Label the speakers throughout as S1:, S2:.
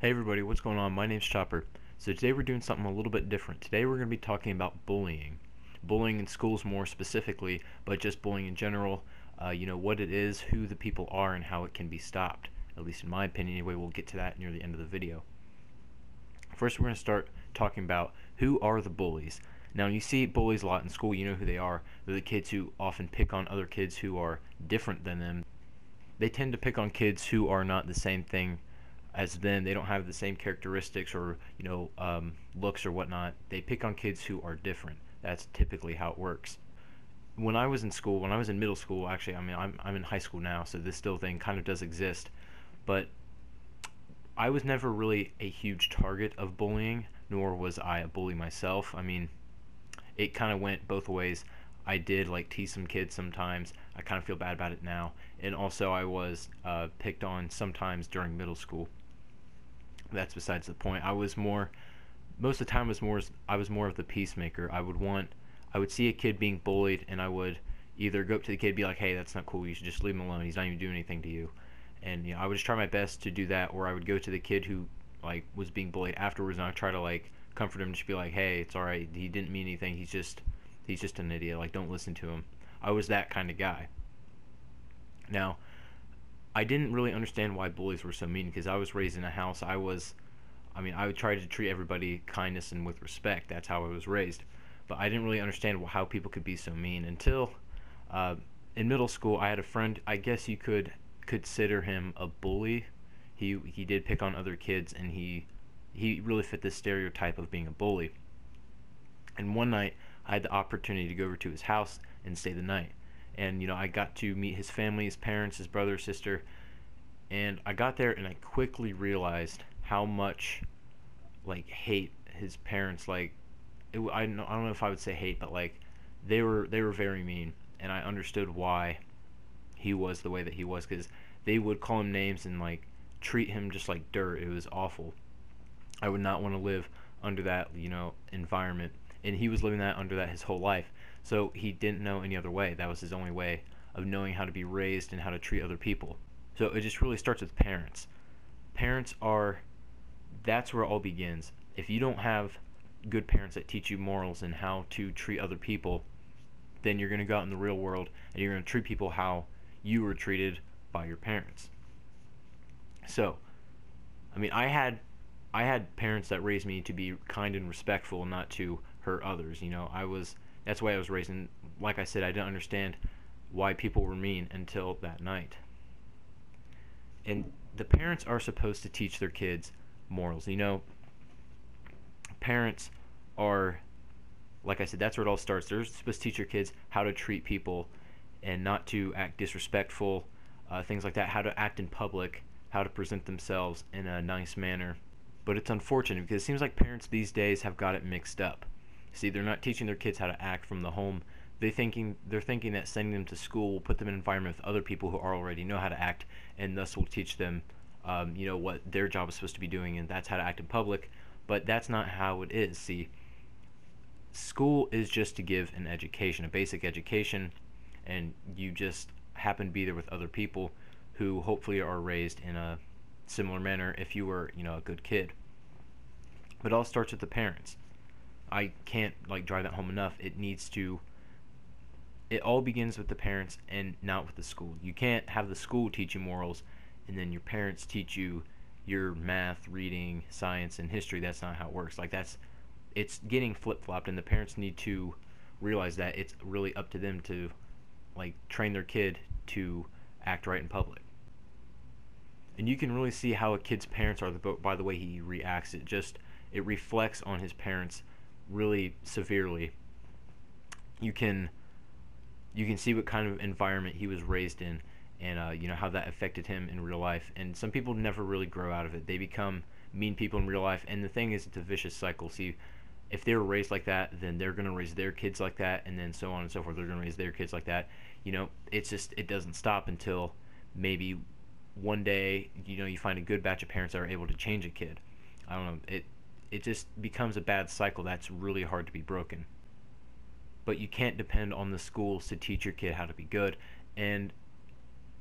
S1: Hey everybody, what's going on? My name's Chopper. So today we're doing something a little bit different. Today we're going to be talking about bullying. Bullying in schools more specifically, but just bullying in general. Uh, you know, what it is, who the people are, and how it can be stopped. At least in my opinion, anyway, we'll get to that near the end of the video. First we're going to start talking about who are the bullies. Now you see bullies a lot in school, you know who they are. They're the kids who often pick on other kids who are different than them. They tend to pick on kids who are not the same thing as them. They don't have the same characteristics or you know um, looks or whatnot. They pick on kids who are different. That's typically how it works. When I was in school, when I was in middle school, actually, I mean, I'm I'm in high school now, so this still thing kind of does exist, but I was never really a huge target of bullying, nor was I a bully myself. I mean, it kind of went both ways. I did like tease some kids sometimes. I kind of feel bad about it now. And also, I was uh, picked on sometimes during middle school that's besides the point. I was more most of the time was more I was more of the peacemaker. I would want I would see a kid being bullied and I would either go up to the kid be like, "Hey, that's not cool. You should just leave him alone. He's not even doing anything to you." And you know, I would just try my best to do that or I would go to the kid who like was being bullied afterwards and I try to like comfort him and just be like, "Hey, it's all right. He didn't mean anything. He's just he's just an idiot. Like don't listen to him." I was that kind of guy. Now, I didn't really understand why bullies were so mean because I was raised in a house. I was, I mean, I would try to treat everybody kindness and with respect. That's how I was raised. But I didn't really understand how people could be so mean until uh, in middle school. I had a friend. I guess you could consider him a bully. He he did pick on other kids, and he he really fit the stereotype of being a bully. And one night, I had the opportunity to go over to his house and stay the night and you know I got to meet his family, his parents, his brother, sister, and I got there and I quickly realized how much like hate his parents like. It, I don't, I don't know if I would say hate, but like they were they were very mean, and I understood why he was the way that he was because they would call him names and like treat him just like dirt. It was awful. I would not want to live under that you know environment, and he was living that under that his whole life. So he didn't know any other way. That was his only way of knowing how to be raised and how to treat other people. So it just really starts with parents. Parents are, that's where it all begins. If you don't have good parents that teach you morals and how to treat other people, then you're going to go out in the real world and you're going to treat people how you were treated by your parents. So, I mean, I had I had parents that raised me to be kind and respectful, not to hurt others. You know, I was that's why I was raised. And like I said, I didn't understand why people were mean until that night. And the parents are supposed to teach their kids morals. You know, parents are, like I said, that's where it all starts. They're supposed to teach your kids how to treat people and not to act disrespectful, uh, things like that, how to act in public, how to present themselves in a nice manner. But it's unfortunate because it seems like parents these days have got it mixed up. See, they're not teaching their kids how to act from the home. They thinking they're thinking that sending them to school will put them in an environment with other people who already know how to act, and thus will teach them, um, you know, what their job is supposed to be doing, and that's how to act in public. But that's not how it is. See, school is just to give an education, a basic education, and you just happen to be there with other people who hopefully are raised in a similar manner if you were, you know, a good kid. But it all starts with the parents. I can't like drive that home enough. It needs to it all begins with the parents and not with the school. You can't have the school teach you morals and then your parents teach you your math, reading, science and history. That's not how it works. Like that's it's getting flip-flopped and the parents need to realize that it's really up to them to like train their kid to act right in public. And you can really see how a kid's parents are the by the way he reacts. It just it reflects on his parents really severely, you can you can see what kind of environment he was raised in and uh, you know how that affected him in real life. And some people never really grow out of it. They become mean people in real life. And the thing is it's a vicious cycle. See if they were raised like that then they're going to raise their kids like that and then so on and so forth. They're going to raise their kids like that. You know it's just it doesn't stop until maybe one day you know you find a good batch of parents that are able to change a kid. I don't know. It it just becomes a bad cycle that's really hard to be broken. But you can't depend on the schools to teach your kid how to be good. And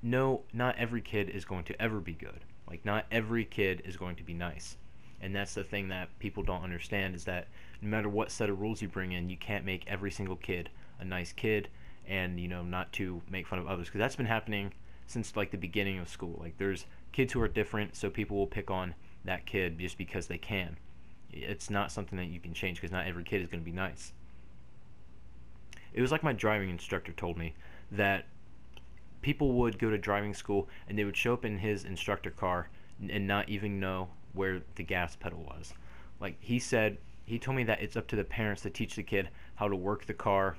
S1: no, not every kid is going to ever be good. Like not every kid is going to be nice. And that's the thing that people don't understand is that no matter what set of rules you bring in, you can't make every single kid a nice kid and, you know, not to make fun of others because that's been happening since like the beginning of school. Like there's kids who are different, so people will pick on that kid just because they can. It's not something that you can change because not every kid is going to be nice. It was like my driving instructor told me that people would go to driving school and they would show up in his instructor car and not even know where the gas pedal was. Like he said, he told me that it's up to the parents to teach the kid how to work the car,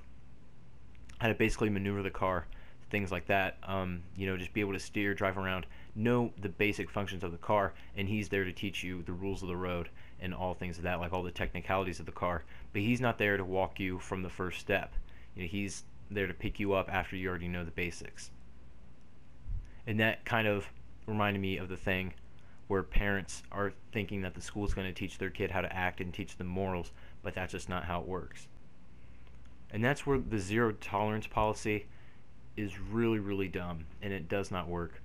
S1: how to basically maneuver the car, things like that. Um, you know, just be able to steer, drive around, know the basic functions of the car, and he's there to teach you the rules of the road and all things of that, like all the technicalities of the car. But he's not there to walk you from the first step. You know, he's there to pick you up after you already know the basics. And that kind of reminded me of the thing where parents are thinking that the school is going to teach their kid how to act and teach them morals, but that's just not how it works. And that's where the zero tolerance policy is really, really dumb and it does not work.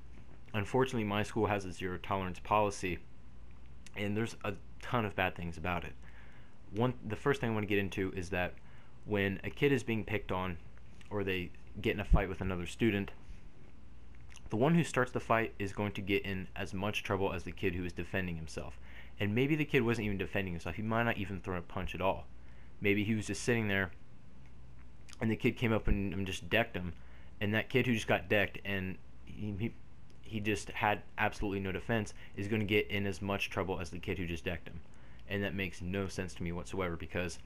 S1: Unfortunately, my school has a zero tolerance policy, and there's a ton of bad things about it. One, the first thing I want to get into is that when a kid is being picked on or they get in a fight with another student, the one who starts the fight is going to get in as much trouble as the kid who is defending himself. And maybe the kid wasn't even defending himself. He might not even throw a punch at all. Maybe he was just sitting there and the kid came up and, just decked him. And that kid who just got decked and he, he, he just had absolutely no defense is going to get in as much trouble as the kid who just decked him. And that makes no sense to me whatsoever because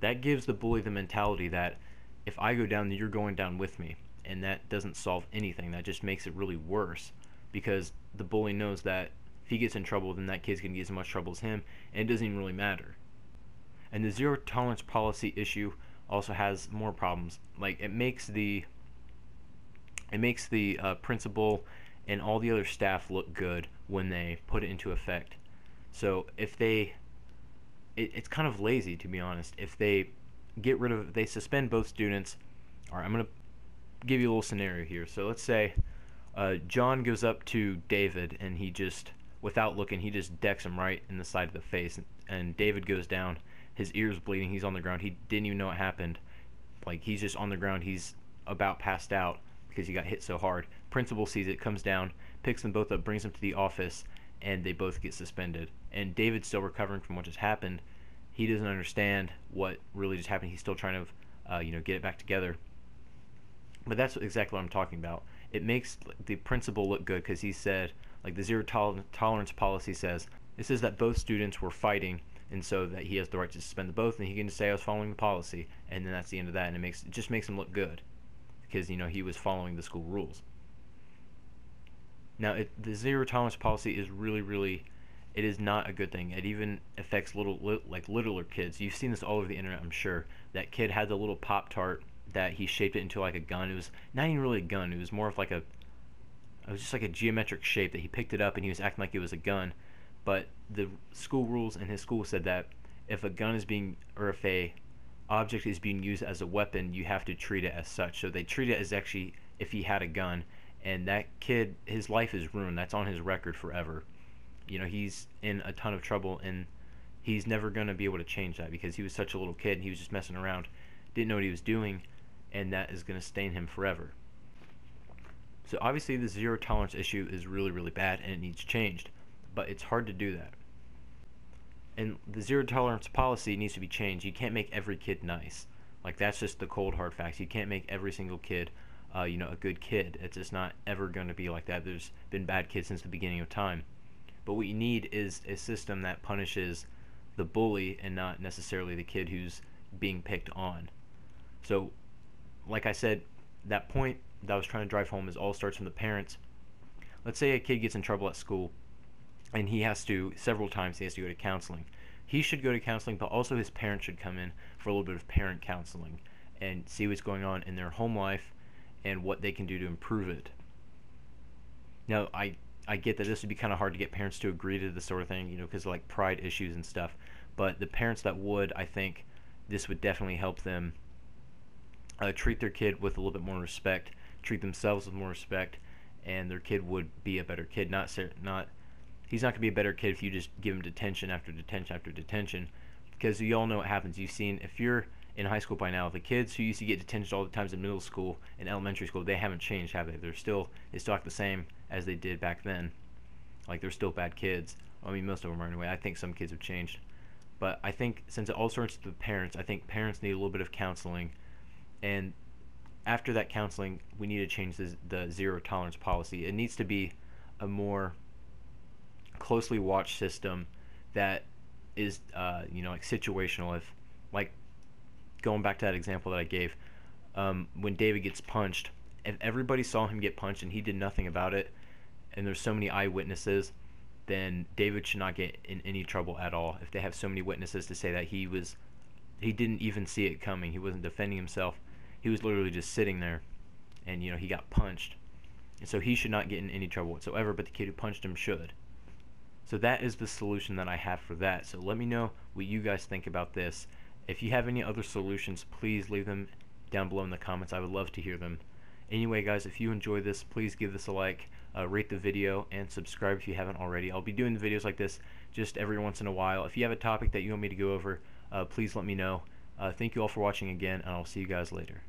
S1: that gives the bully the mentality that if I go down, you're going down with me. And that doesn't solve anything. That just makes it really worse because the bully knows that if he gets in trouble, then that kid's going to get as much trouble as him, and it doesn't even really matter. And the zero tolerance policy issue also has more problems. Like it makes the it makes the uh, principal and all the other staff look good when they put it into effect. So if they, it, it's kind of lazy to be honest. If they get rid of, they suspend both students. All right, I'm gonna give you a little scenario here. So let's say uh, John goes up to David and he just, without looking, he just decks him right in the side of the face, and David goes down. His ears bleeding. He's on the ground. He didn't even know what happened. Like he's just on the ground. He's about passed out because he got hit so hard. Principal sees it, comes down, picks them both up, brings them to the office, and they both get suspended. And David's still recovering from what just happened. He doesn't understand what really just happened. He's still trying to, uh, you know, get it back together. But that's exactly what I'm talking about. It makes the principal look good because he said, like the zero tol- tolerance policy says, it says that both students were fighting, and so that he has the right to suspend the both, and he can just say I was following the policy, and then that's the end of that, and it makes it just makes him look good because you know he was following the school rules. Now, it, the zero tolerance policy is really, really, it is not a good thing. It even affects little, li- like littler kids. You've seen this all over the internet, I'm sure. That kid had the little pop tart that he shaped it into like a gun. It was not even really a gun. It was more of like a, it was just like a geometric shape that he picked it up and he was acting like it was a gun. But the school rules in his school said that if a gun is being, or if a object is being used as a weapon, you have to treat it as such. So they treat it as actually if he had a gun, and that kid, his life is ruined. That's on his record forever. You know, he's in a ton of trouble, and he's never going to be able to change that because he was such a little kid and he was just messing around, didn't know what he was doing, and that is going to stain him forever. So obviously, the zero tolerance issue is really, really bad and it needs changed, but it's hard to do that and the zero tolerance policy needs to be changed. You can't make every kid nice. Like that's just the cold hard facts. You can't make every single kid, uh, you know, a good kid. It's just not ever going to be like that. There's been bad kids since the beginning of time. But what you need is a system that punishes the bully and not necessarily the kid who's being picked on. So, like I said, that point that I was trying to drive home is all starts from the parents. Let's say a kid gets in trouble at school and he has to several times he has to go to counseling. He should go to counseling, but also his parents should come in for a little bit of parent counseling and see what's going on in their home life and what they can do to improve it. Now, I I get that this would be kind of hard to get parents to agree to this sort of thing, you know, because like pride issues and stuff. But the parents that would, I think, this would definitely help them uh, treat their kid with a little bit more respect, treat themselves with more respect, and their kid would be a better kid. Not not he's not going to be a better kid if you just give him detention after detention after detention because you all know what happens. You've seen if you're in high school by now, the kids who used to get detention all the times in middle school and elementary school, they haven't changed, have they? They're still they still act the same as they did back then. Like they're still bad kids. I mean, most of them are anyway. I think some kids have changed, but I think since it all starts with the parents, I think parents need a little bit of counseling, and after that counseling, we need to change the, the zero tolerance policy. It needs to be a more closely watched system that is uh, you know like situational. If like going back to that example that I gave um, when David gets punched if everybody saw him get punched and he did nothing about it and there's so many eyewitnesses then David should not get in any trouble at all. If they have so many witnesses to say that he was he didn't even see it coming he wasn't defending himself he was literally just sitting there and you know he got punched. And so he should not get in any trouble whatsoever but the kid who punched him should so that is the solution that I have for that. So let me know what you guys think about this. If you have any other solutions, please leave them down below in the comments. I would love to hear them. Anyway, guys, if you enjoy this, please give this a like, uh, rate the video, and subscribe if you haven't already. I'll be doing videos like this just every once in a while. If you have a topic that you want me to go over, uh, please let me know. Uh, thank you all for watching again, and I'll see you guys later.